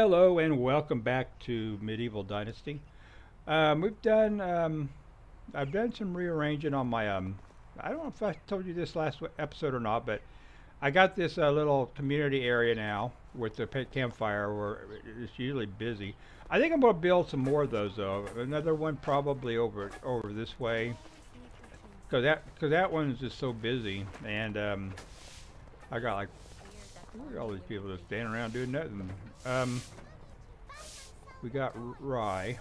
Hello and welcome back to Medieval Dynasty. Um, we've done, um, I've done some rearranging on my, um, I don't know if I told you this last episode or not, but I got this uh, little community area now with the pet campfire where it's usually busy. I think I'm going to build some more of those though. Another one probably over over this way. Cause that, cause that one's just so busy, and um, I got like Look at all these people just standing around doing nothing. Um, we got rye.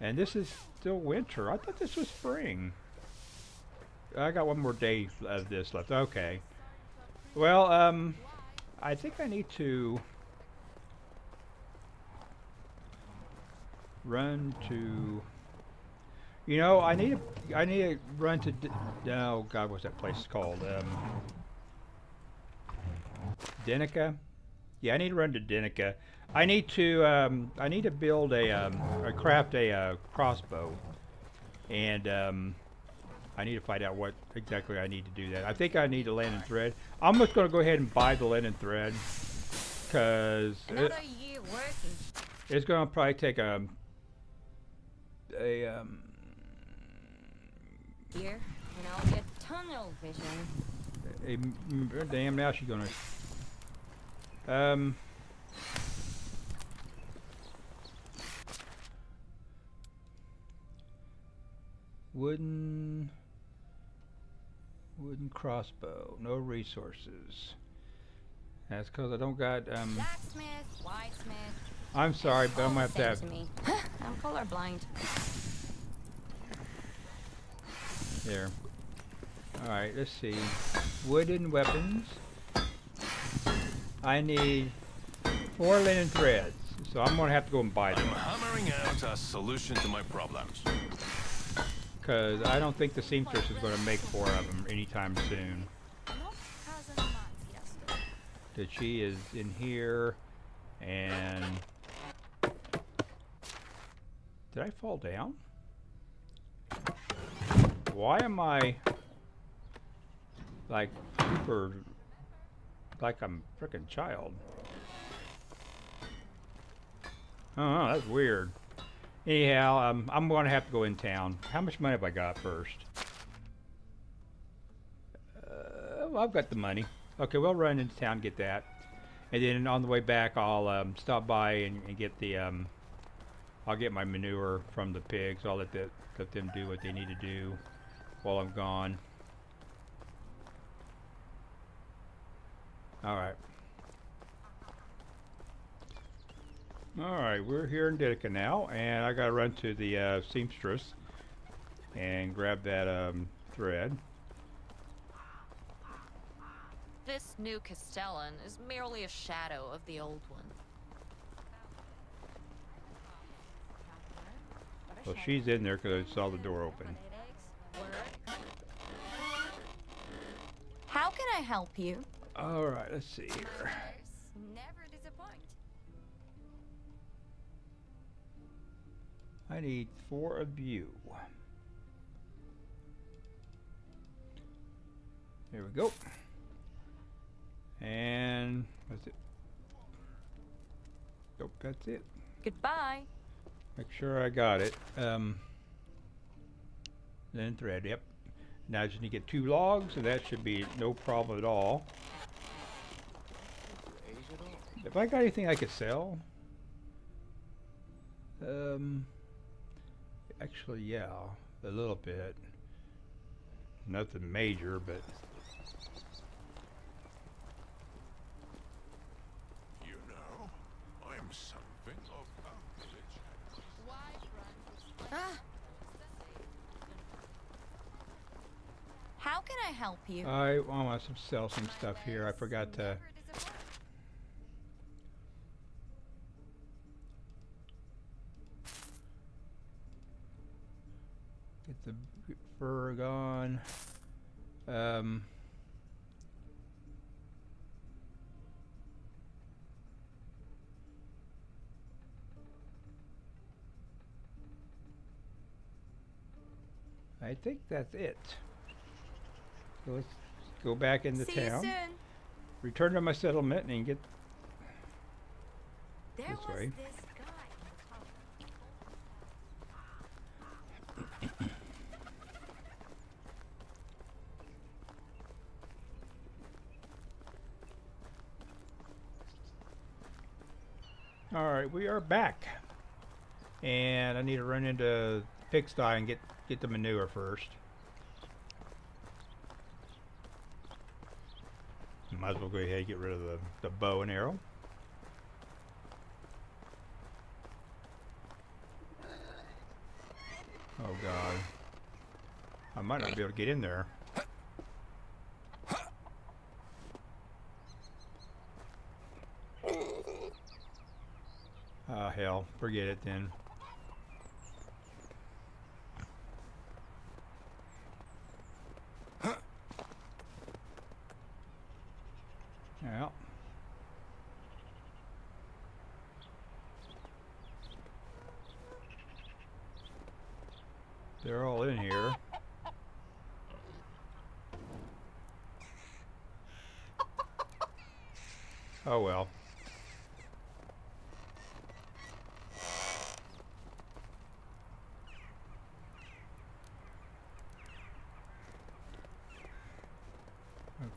And this is still winter. I thought this was spring. I got one more day of this left. Okay. Well, um, I think I need to run to. You know, I need to. I need to run to. Oh God, what's that place called? Um, Denica? Yeah, I need to run to Denica. I need to um, I need to build a um, or craft a uh, crossbow, and um, I need to find out what exactly I need to do that. I think I need a linen thread. I'm just going to go ahead and buy the linen thread because it, it's going to probably take a a um. Here, and I'll get tunnel vision. A, damn, now she's gonna um, wooden wooden crossbow. No resources. That's because I don't got um. Blacksmith, whitesmith. I'm sorry, but I'm gonna have to have. I'm colorblind. There. All right. Let's see. Wooden weapons. I need four linen threads. So I'm going to have to go and buy them. I'm hammering out a solution to my problems. Because I don't think the seamstress is going to make four of them anytime soon. That she is in here and... Did I fall down? Why am I like super like I'm a freaking child. Oh, that's weird. Anyhow, um, I'm going to have to go in town. How much money have I got first? Uh, well, I've got the money. Okay, we'll run into town get that. And then on the way back, I'll um, stop by and, and get the, um, I'll get my manure from the pigs. I'll let, the, let them do what they need to do while I'm gone. Alright. Alright, we're here in Denica now, and I gotta run to the uh, seamstress and grab that um, thread. This new Castellan is merely a shadow of the old one. Well, she's in there because I saw the door open. How can I help you? All right, let's see here. Never disappoint. I need four of you. There we go. And that's it. Nope, that's it. Goodbye. Make sure I got it. Um, then thread, yep. Now I just need to get two logs, and that should be no problem at all. If I got anything I could sell, um, actually, yeah, a little bit. Nothing major, but. You know, I'm something of a Ah. How can I help you? I want to sell some stuff here. I forgot to. The fur gone. Um, I think that's it. So let's go back into See you town. soon. Return to my settlement and get There This was way. this guy. All right, we are back, and I need to run into pigsty and get get the manure first. Might as well go ahead and get rid of the, the bow and arrow. Oh god. I might not be able to get in there. Hell. Forget it then. Yeah. They're all in here. Oh well.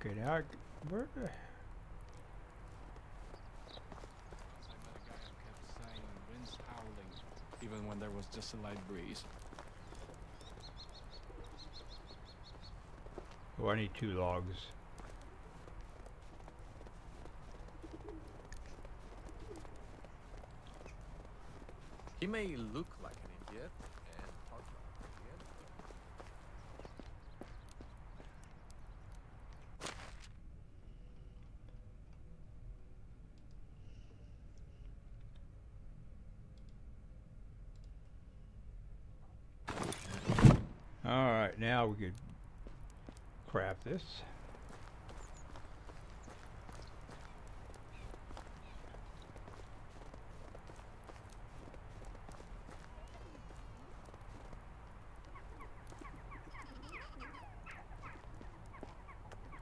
Okay, now I, where the I met a guy who kept saying winds howling, even when there was just a light breeze. Oh, I need two logs. He may look like an idiot and talk like an idiot. Alright, now we could craft this.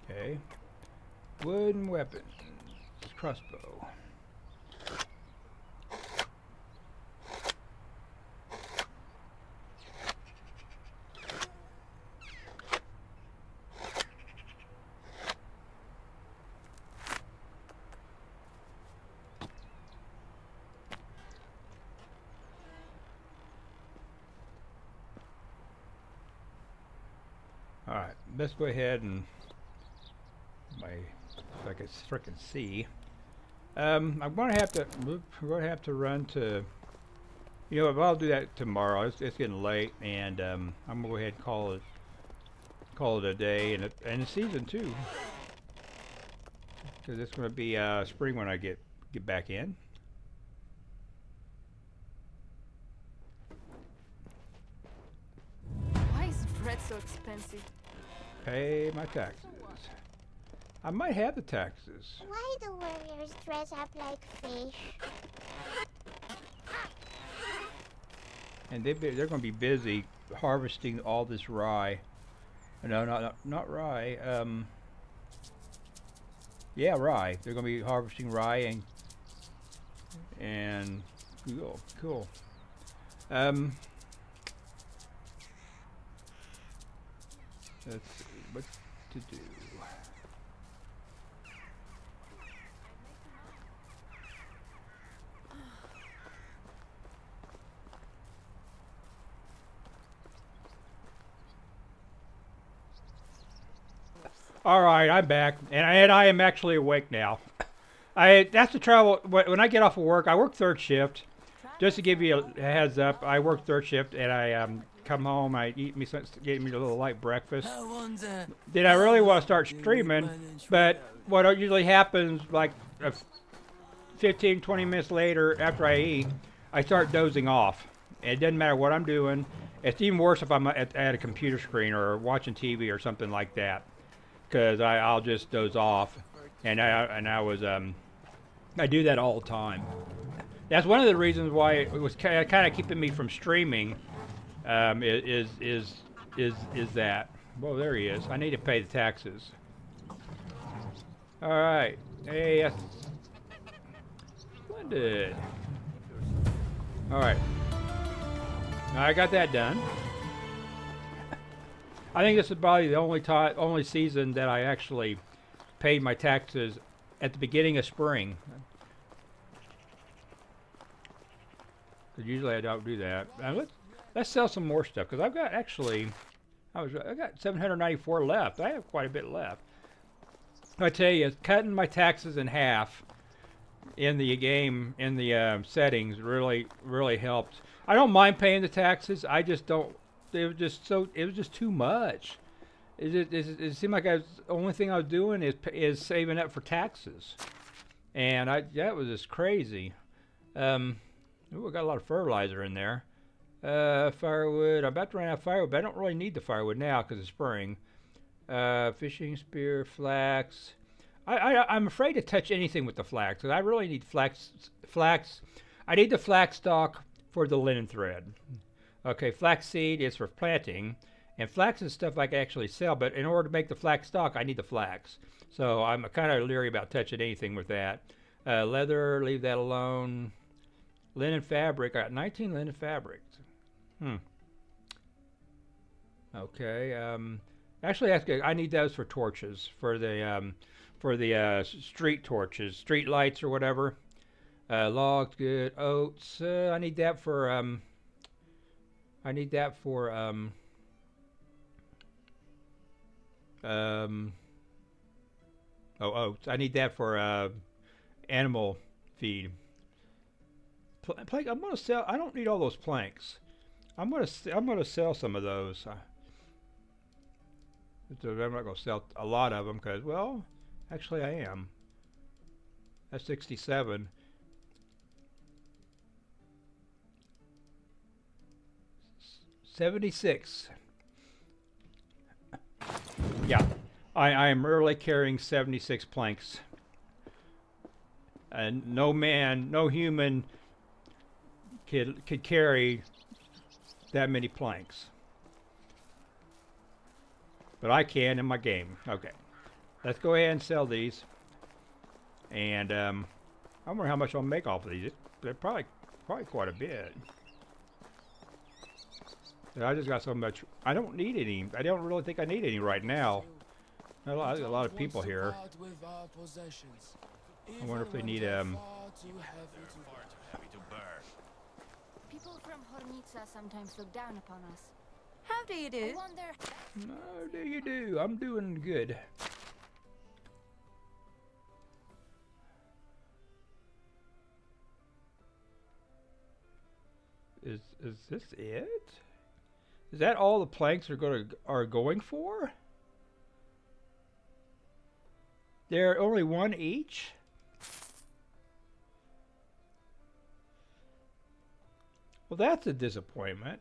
Okay. Wooden weapons. Crossbow. Alright, let's go ahead and my if I could frickin' see. Um, I'm gonna have to we're gonna have to run to you know, I'll do that tomorrow. It's, it's getting late, and um, I'm gonna go ahead and call it call it a day, and and season too, because it's gonna be uh, spring when I get get back in. Why is bread so expensive? Pay my taxes. I might have the taxes. Why do warriors dress up like fish? and they be, they're going to be busy harvesting all this rye. No, not not, not rye. Um, yeah, rye. They're going to be harvesting rye and and cool, cool. Um, let's see what to do. All right, I'm back, and I, and I am actually awake now. I that's the trouble when I get off of work. I work third shift. Just to give you a heads up, I work third shift, and I um, come home. I eat me some, get me a little light breakfast. Then I really want to start streaming, but what usually happens, like uh, 15, 20 minutes later after I eat, I start dozing off. It doesn't matter what I'm doing. It's even worse if I'm at, at a computer screen or watching TV or something like that, because I'll just doze off. And I and I was um, I do that all the time. That's one of the reasons why it was kind of keeping me from streaming. Um, is is is is that? Well, there he is. I need to pay the taxes. All right. Hey, that's Splendid. All right. I got that done. I think this is probably the only time, only season that I actually paid my taxes at the beginning of spring. 'Cause usually I don't do that. Let's let's sell some more stuff because I've got actually, I was I got 794 left. I have quite a bit left. I tell you, cutting my taxes in half in the game in the uh, settings really really helped. I don't mind paying the taxes. I just don't. It was just so. It was just too much. It, it, it, it seemed like I was, the only thing I was doing is is saving up for taxes, and I that was just crazy. Um, ooh, I got a lot of fertilizer in there. Uh, firewood. I'm about to run out of firewood, but I don't really need the firewood now because it's spring. Uh, fishing spear, flax. I, I'm afraid to touch anything with the flax because I really need flax. Flax. I need the flax stalk for the linen thread. Okay, flax seed is for planting, and flax is stuff I can actually sell. But in order to make the flax stalk, I need the flax. So I'm kind of leery about touching anything with that. Uh, leather, leave that alone. Linen fabric. I got 19 linen fabrics. Hmm. Okay. Um, actually. I need those for torches for the um, for the uh, street torches, street lights or whatever. Uh, logs, good. Oats. Uh, I need that for. Um, I need that for. Um, um, oh, oats. I need that for uh, animal feed. Pl- plank. I'm gonna sell. I don't need all those planks. I'm gonna. I'm gonna sell some of those. I'm not gonna sell a lot of them because, well, actually I am. That's 67. S- 76. Yeah, I, I am really carrying 76 planks. And no man, no human could, could carry that many planks. But I can in my game. Okay. Let's go ahead and sell these. And um, I wonder how much I'll make off of these. They're probably probably quite a bit. I just got so much. I don't need any. I don't really think I need any right now. A lot, a lot of people here. I wonder if they need um. Heavy to bear. People from Hornica sometimes look down upon us. How do you I do? wonder. How do you do? I'm doing good. Is is this it? Is that all the planks are going to are going for? They're only one each. Well, that's a disappointment.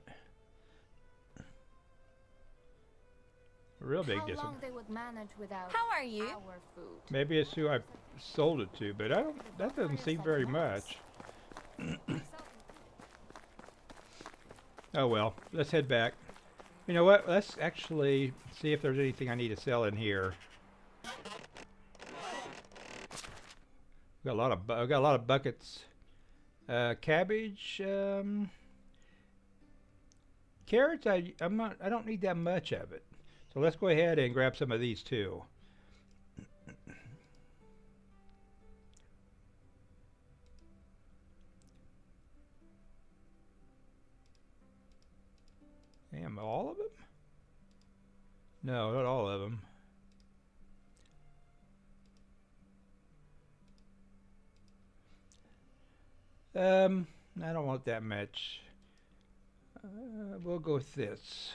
A real big how disappointment. they would manage without How are you? our food. Maybe it's who I sold it to, but I don't. That doesn't seem very much. Oh well, let's head back. You know what? Let's actually see if there's anything I need to sell in here. Got a lot of. bu- I've got a lot of buckets. Uh, cabbage. Um, carrots. I. I'm not. I don't need that much of it. So let's go ahead and grab some of these too. Damn, all of them? No, not all of them. Um, I don't want that much. Uh, we'll go with this.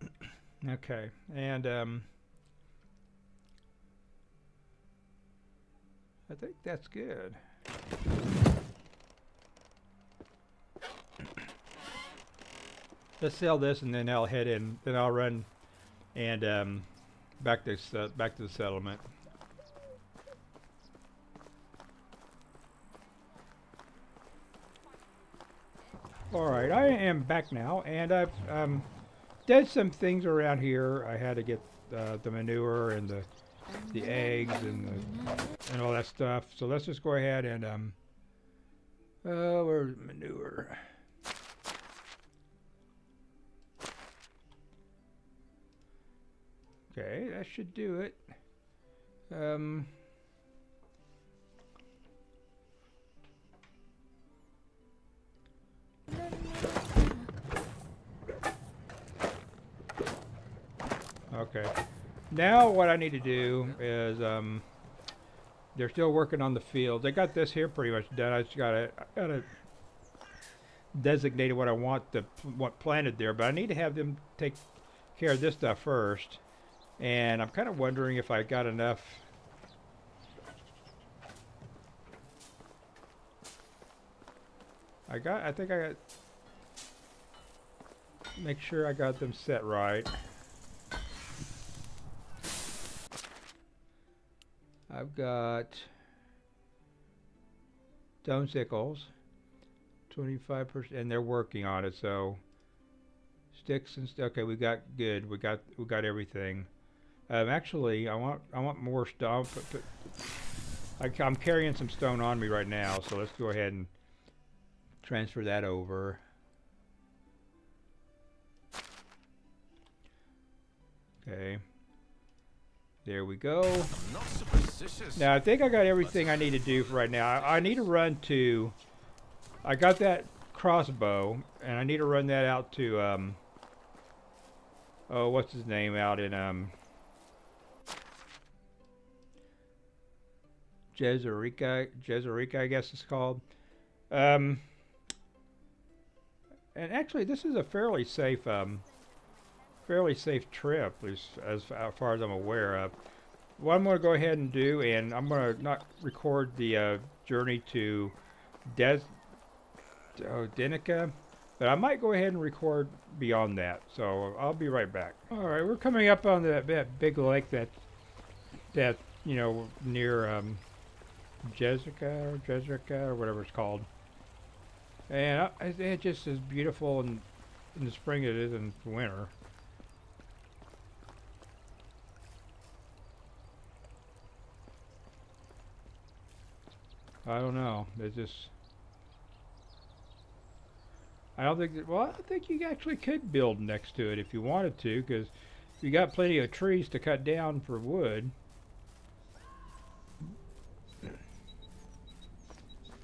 okay, and um, I think that's good. Let's sell this, and then I'll head in. Then I'll run and um, back to uh, back to the settlement. All right, I am back now, and I've um, did some things around here. I had to get uh, the manure and the the eggs and the, and all that stuff. So let's just go ahead and um, Oh, where's manure? Okay, that should do it. Um, okay. Now what I need to do is um, they're still working on the field. They got this here pretty much done. I just gotta I gotta designate what I want to want planted there, but I need to have them take care of this stuff first. And I'm kind of wondering if I got enough. I got. I think I got. Make sure I got them set right. I've got stone sickles, 25%, and they're working on it. So sticks and stuff. Okay, we got good. We got we got everything. Um, actually, I want I want more stuff. Put, put, I, I'm carrying some stone on me right now, so let's go ahead and transfer that over. Okay. There we go. Now I think I got everything I need to do for right now. I, I need to run to. I got that crossbow, and I need to run that out to. Um, oh, what's his name out in um. Jezerica, Jezerica, I guess it's called. Um, and actually, this is a fairly safe, um, fairly safe trip, as as far as I'm aware of. What I'm going to go ahead and do, and I'm going to not record the uh, journey to Des, oh, Denica, but I might go ahead and record beyond that. So I'll be right back. All right, we're coming up on that, that big lake that that you know near um, Jessica or Jessica or whatever it's called. And it just is beautiful in, in the spring as it is in the winter. I don't know. It's just. I don't think. That, well, I think you actually could build next to it if you wanted to, because you got plenty of trees to cut down for wood.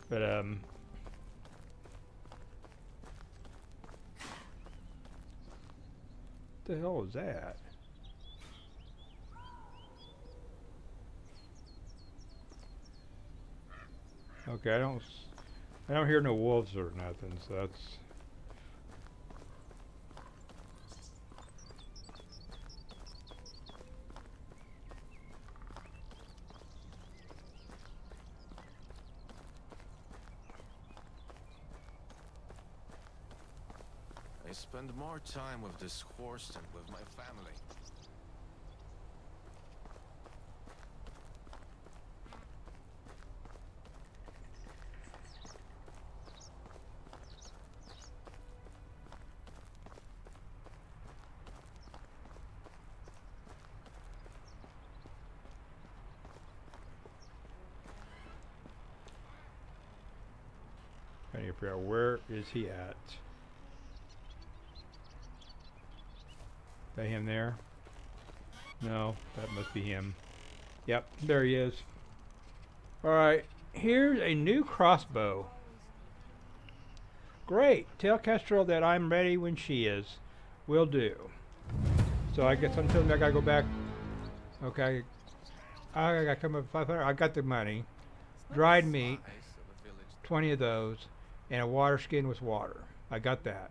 But um. The hell is that? Okay, I don't, I don't hear no wolves or nothing, so that's. I spend more time with this horse than with my family. Where is he at? That him there? No, that must be him. Yep, there he is. Alright, here's a new crossbow. Great. Tell Kestrel that I'm ready when she is. Will do. So I guess until I gotta go back. Okay. I gotta come up with 500. I got the money. Dried meat. Size of a village 20 of those, and a water skin with water. I got that.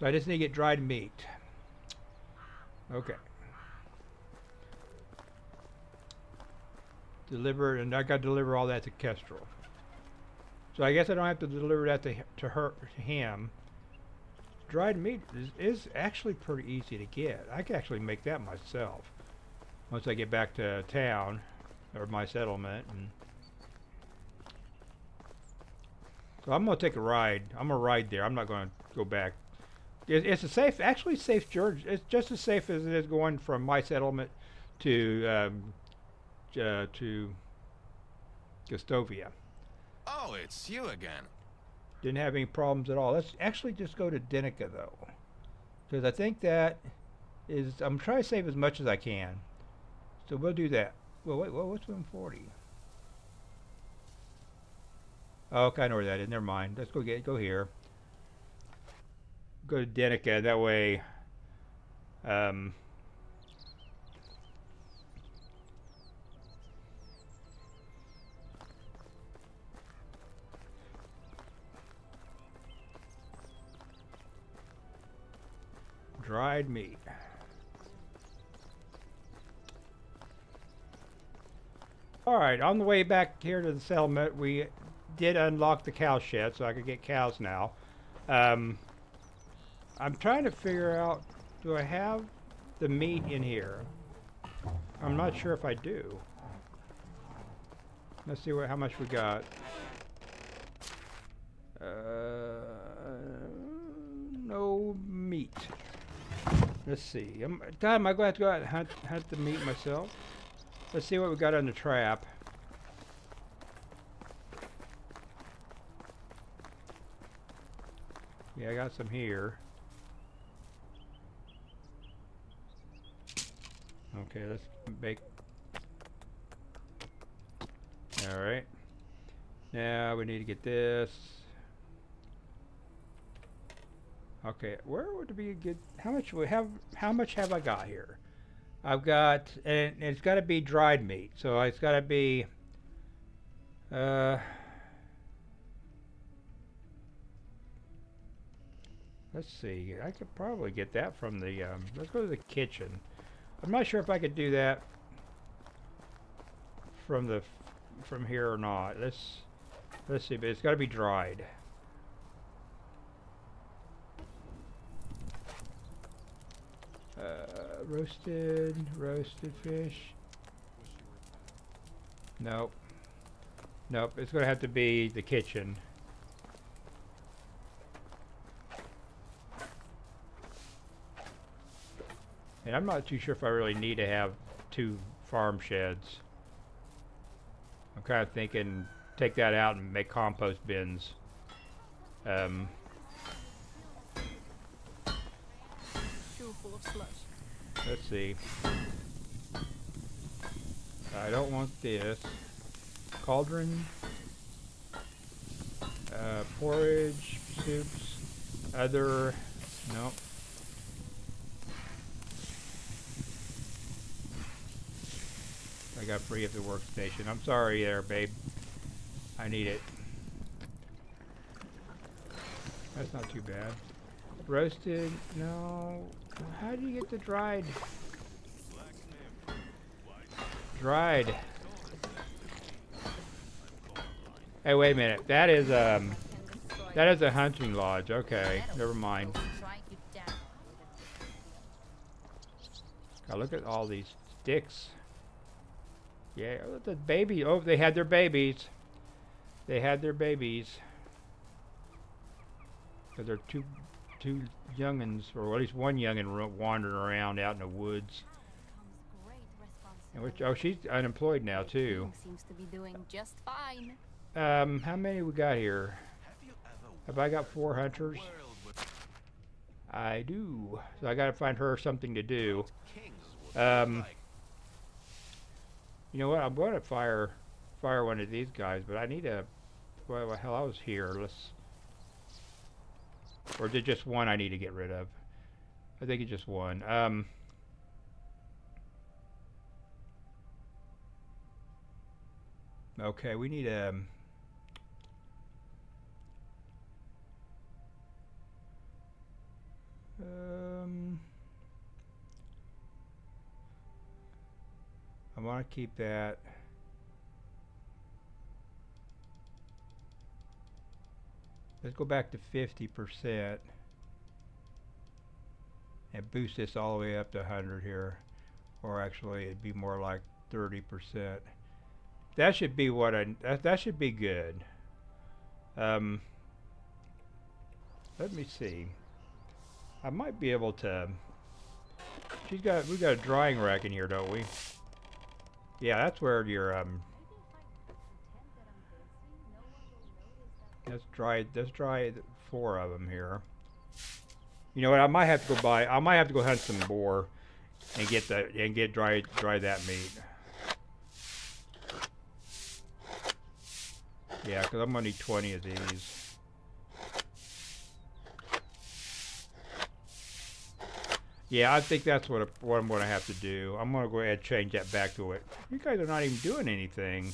So I just need to get dried meat. Okay. Deliver, and I got to deliver all that to Kestrel. So I guess I don't have to deliver that to, to her, to him. Dried meat is, is actually pretty easy to get. I can actually make that myself once I get back to town or my settlement and So I'm gonna take a ride. I'm gonna ride there. I'm not gonna go back. It, it's a safe, actually safe journey. It's just as safe as it is going from my settlement to um, uh, to Gostovia. Oh, it's you again. Didn't have any problems at all. Let's actually just go to Denica though. Because I think that is, I'm trying to save as much as I can. So we'll do that. Well, wait, well, what's 140? Oh, okay, I know where that is. Never mind. Let's go get, go here. Go to Denica. That way, um, dried meat. Alright, on the way back here to the settlement, we did unlock the cow shed, so I could get cows now. Um, I'm trying to figure out, do I have the meat in here? I'm not sure if I do. Let's see what how much we got. Uh, no meat. Let's see. Am, God, am I going to have to go out and hunt, hunt the meat myself? Let's see what we got on the trap. Yeah, I got some here. Okay, let's bake. Alright. Now we need to get this. Okay, where would be a good? How much we have? How much have I got here? I've got, and it's got to be dried meat, so it's got to be. Uh, let's see. I could probably get that from the. Um, let's go to the kitchen. I'm not sure if I could do that from the from here or not. Let's let's see, but it's got to be dried. Uh, roasted, roasted fish. Nope. Nope, it's gonna have to be the kitchen. And I'm not too sure if I really need to have two farm sheds. I'm kind of thinking take that out and make compost bins. Um, let's see. I don't want this. Cauldron. Uh, porridge, soups, other, nope. Got free at the workstation. I'm sorry there, babe. I need it. That's not too bad. Roasted, no. How do you get the dried? Dried. Hey, wait a minute. That is um, that is a hunting lodge. Okay, never mind. Look at all these sticks. Yeah, the baby. Oh, they had their babies. They had their babies. Because they're two, two youngins, or at least one youngin ro- wandering around out in the woods. And which, oh, she's unemployed now too. Seems to be doing just fine. Um, how many we got here? Have I got four hunters? I do. So I gotta find her something to do. Um, you know what? I'm going to fire, fire one of these guys, but I need a. Well, hell, I was here. Let's. Or is it just one I need to get rid of? I think it's just one. Um. Okay, we need a. Um, um, I want to keep that. Let's go back to 50% and boost this all the way up to 100 here. Or actually, it'd be more like 30%. That should be what I, that, that should be good. Um, let me see. I might be able to, she's got, we got a drying rack in here, don't we? Yeah, that's where your, um, Let's try. Let's try four of them here. You know what? I might have to go buy. I might have to go hunt some boar, and get the and get dry dry that meat. Yeah, because I'm gonna need 20 of these. Yeah, I think that's what, what I'm going to have to do. I'm going to go ahead and change that back to it. You guys are not even doing anything.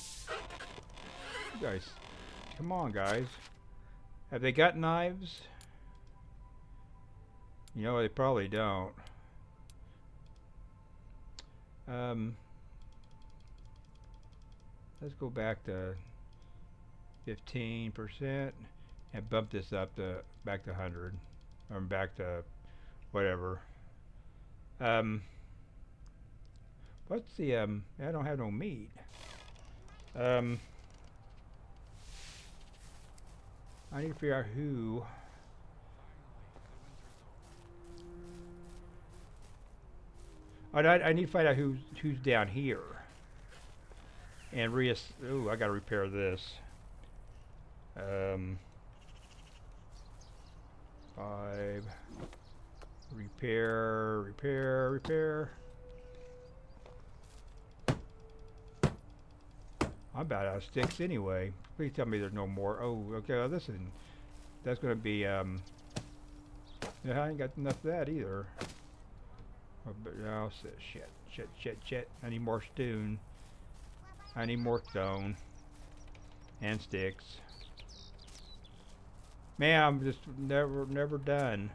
You guys, come on, guys. Have they got knives? You know, they probably don't. Um, let's go back to 15% and bump this up to back to 100 or back to whatever. Um, what's the um? I don't have no meat. Um, I need to figure out who. I, I need to find out who's who's down here. And reass. Ooh, I gotta repair this. Um, five. Repair, repair, repair. I'm about out of sticks anyway. Please tell me there's no more. Oh, okay. Well, listen, that's gonna be um. Yeah, I ain't got enough of that either. Oh, but s- shit, shit, shit, shit. I need more stone. I need more stone and sticks. Man, I'm just never, never done.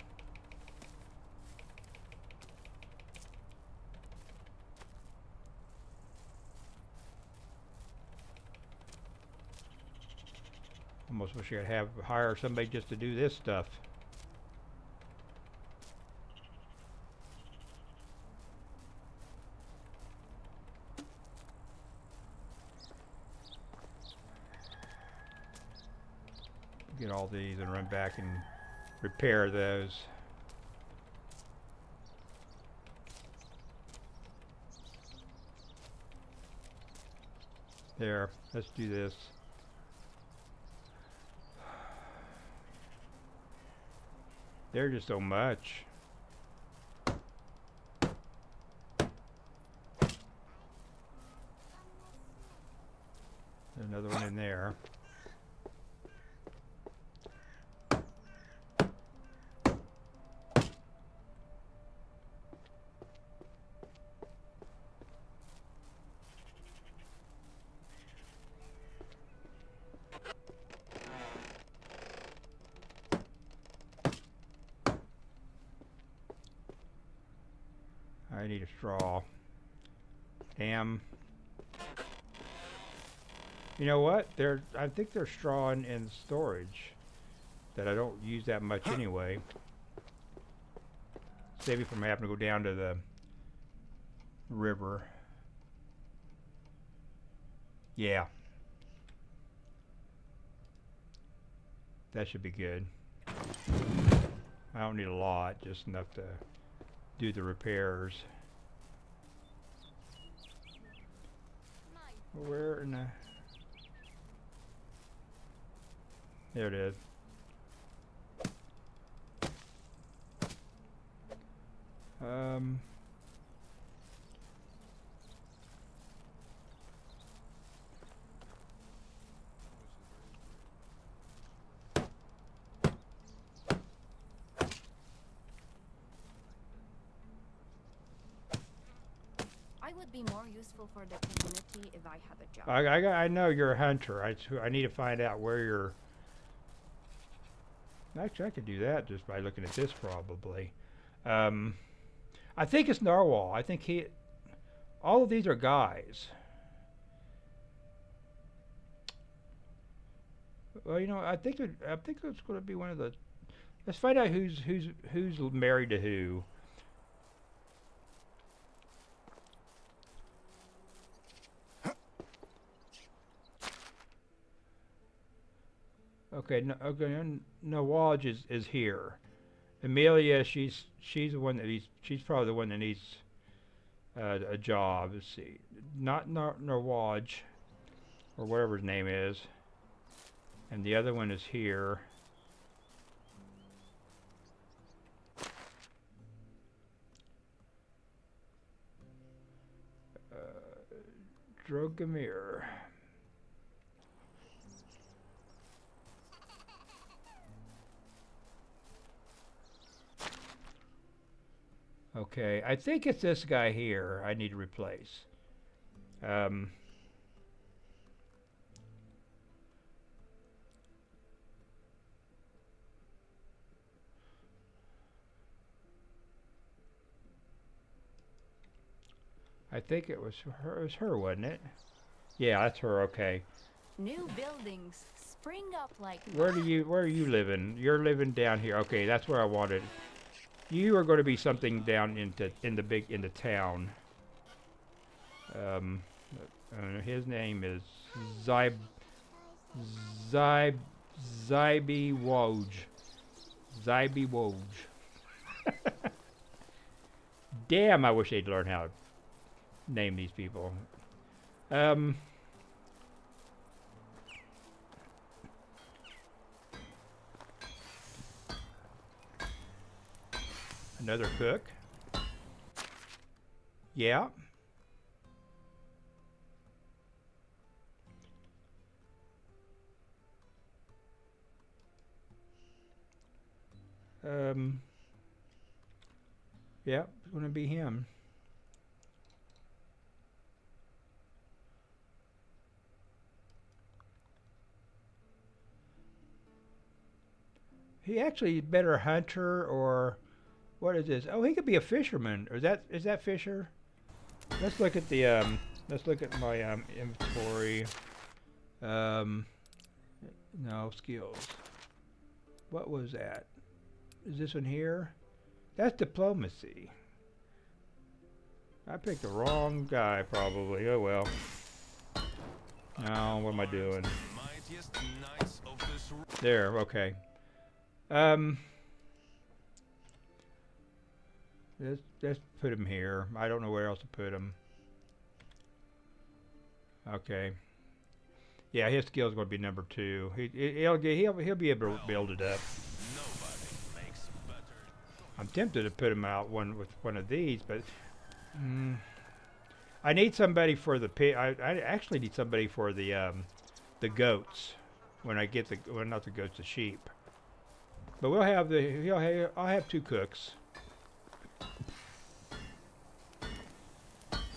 Almost wish I could have hire somebody just to do this stuff. Get all these and run back and repair those. There, let's do this. There's just so much. Another one in there. Straw. Damn. You know what? There, I think there's straw in, in storage that I don't use that much anyway. Save me from having to go down to the river. Yeah. That should be good. I don't need a lot, just enough to do the repairs. Where in the... There it is. Um... would be more useful for the community if I had a job. I, I, I know you're a hunter. I need to find out where you're... Actually, I could do that just by looking at this, probably. Um, I think it's Narwhal. I think he... All of these are guys. Well, you know, I think it, I think it's going to be one of the... Let's find out who's who's who's married to who. Okay, no, okay, Nawaj is, is here. Amelia, she's she's the one that he's she's probably the one that needs uh, a job. Let's see, not Nawaj or whatever his name is. And the other one is here. Uh, Drogomir. Okay, I think it's this guy here I need to replace. Um, I think it was her. It was her, wasn't it? Yeah, that's her. Okay. New buildings spring up like Where do you Where are you living? You're living down here. Okay, that's where I wanted. You are going to be something down into in the big in the town. Um, uh, his name is Zyb Zyb Zybe Woj. Zybe Woj. Damn! I wish they'd learn how to name these people. Um. Another cook. Yeah. Um. Yeah, it's gonna be him. He actually better hunter or what is this? Oh, he could be a fisherman. Or is that is that Fisher? Let's look at the um. Let's look at my um inventory. Um, no skills. What was that? Is this one here? That's diplomacy. I picked the wrong guy probably. Oh well. Now what am I doing? Mightiest knights of this r- There. Okay. Um. Let's let's put him here. I don't know where else to put him. Okay. Yeah, his skill's going to be number two. He he- he'll he'll he'll be able to build it up. nobody makes better. I'm tempted to put him out one with one of these, but mm, I need somebody for the pig. I I actually need somebody for the um the goats when I get the well not the goats the sheep. But we'll have the he'll have, I'll have two cooks.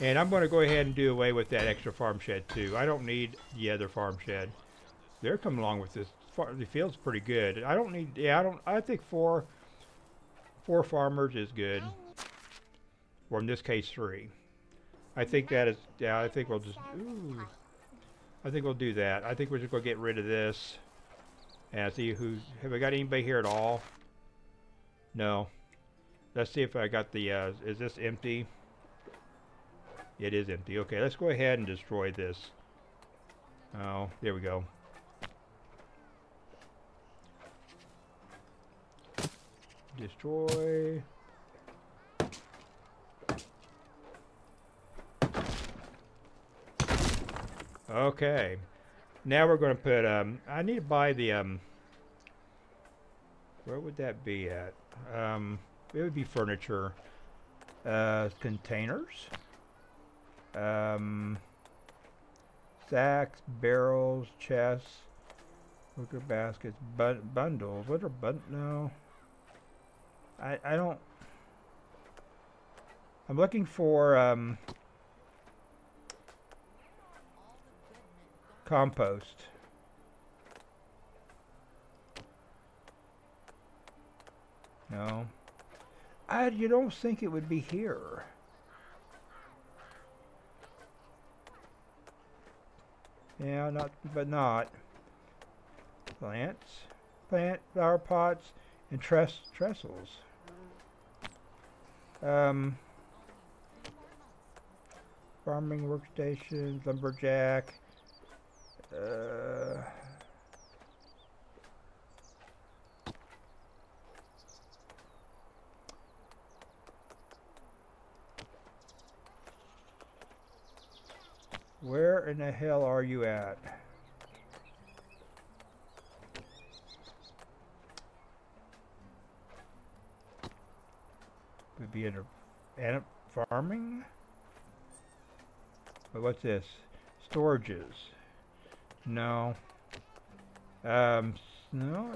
And I'm going to go ahead and do away with that extra farm shed too. I don't need the other farm shed. They're coming along with this. The field's pretty good. I don't need. Yeah, I don't. I think four, four farmers is good. Or in this case, three. I think that is. Yeah, I think we'll just. Ooh, I think we'll do that. I think we're just gonna get rid of this. And see who. Have I got anybody here at all? No. Let's see if I got the. Uh, is this empty? It is empty. Okay, let's go ahead and destroy this. Oh, there we go. Destroy. Okay. Now we're going to put, um, I need to buy the, um, where would that be at? Um, it would be furniture. Uh, containers. Um, sacks, barrels, chests, wicker baskets, bun bundles. What are bun? No. I I don't. I'm looking for um. Compost. No. I you don't think it would be here. Yeah, not, but not. Plants, plant flower pots, and tress trestles. Um, farming workstation, lumberjack. Uh, Where in the hell are you at? Would be under an farming? But what's this? Storages. No. Um, no.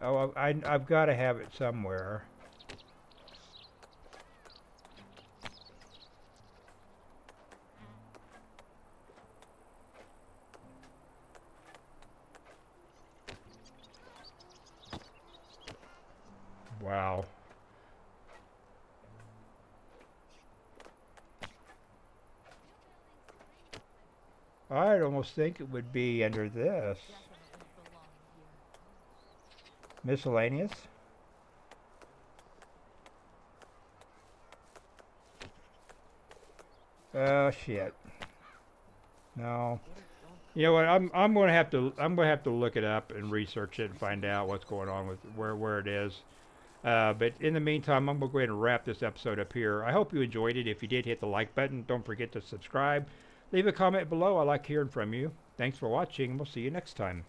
Oh, I, I've got to have it somewhere. Wow. I'd almost think it would be under this. Miscellaneous? Oh shit. No. You know what? I'm I'm gonna have to I'm gonna have to look it up and research it and find out what's going on with where where it is. Uh, but in the meantime, I'm gonna go ahead and wrap this episode up here. I hope you enjoyed it. If you did, hit the like button. Don't forget to subscribe. Leave a comment below. I like hearing from you. Thanks for watching. We'll see you next time.